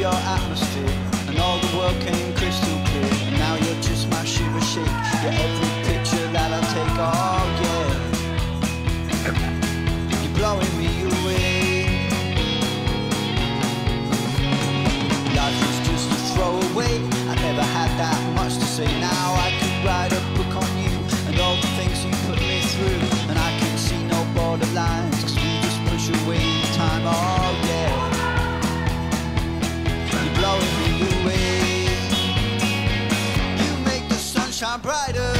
your atmosphere And all the world came crystal clear. And now you're just my shiver shake You're every shine brighter.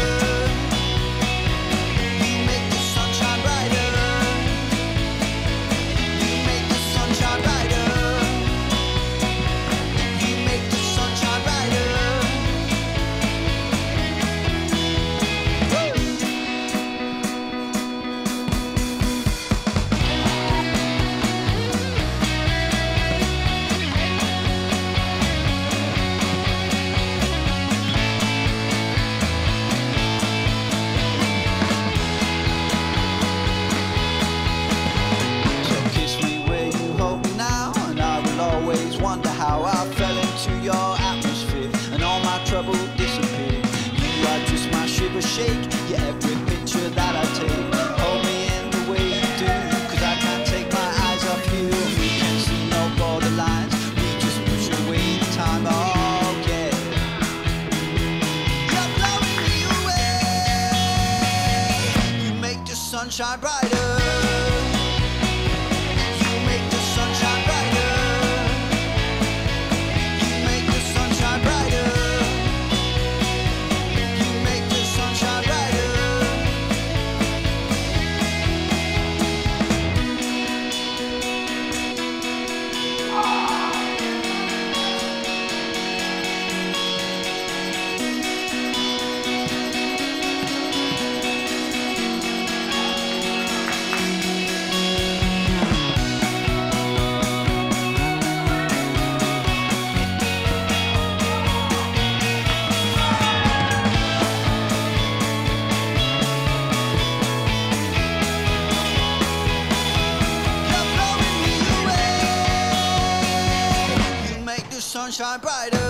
to shake yeah every picture that I take. Hold me in the way you do, cause I can't take my eyes off you. We can see no borderlines, we just push away the time. Oh, yeah. You're blowing me away. You make the sunshine brighter. shine brighter.